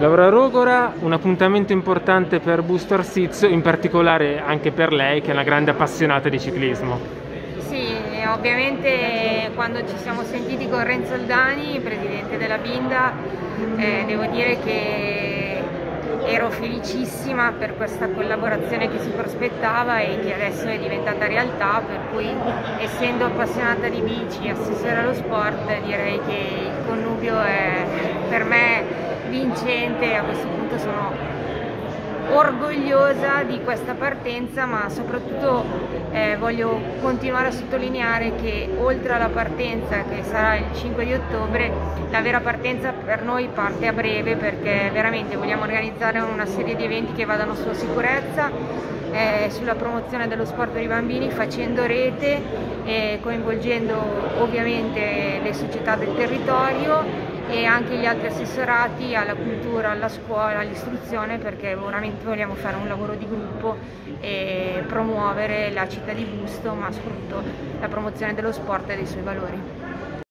Laura Rogora, un appuntamento importante per Booster Seats, in particolare anche per lei che è una grande appassionata di ciclismo. Sì, ovviamente quando ci siamo sentiti con Renzo Aldani, presidente della Binda, eh, devo dire che ero felicissima per questa collaborazione che si prospettava e che adesso è diventata realtà, per cui essendo appassionata di bici, e assessore allo sport, direi che il connubio è per me vincente, a questo punto sono orgogliosa di questa partenza ma soprattutto eh, voglio continuare a sottolineare che oltre alla partenza che sarà il 5 di ottobre la vera partenza per noi parte a breve perché veramente vogliamo organizzare una serie di eventi che vadano sulla sicurezza eh, sulla promozione dello sport per i bambini facendo rete e coinvolgendo ovviamente le società del territorio e anche gli altri assessorati alla cultura, alla scuola, all'istruzione perché veramente vogliamo fare un lavoro di gruppo e promuovere la città di Busto ma soprattutto la promozione dello sport e dei suoi valori.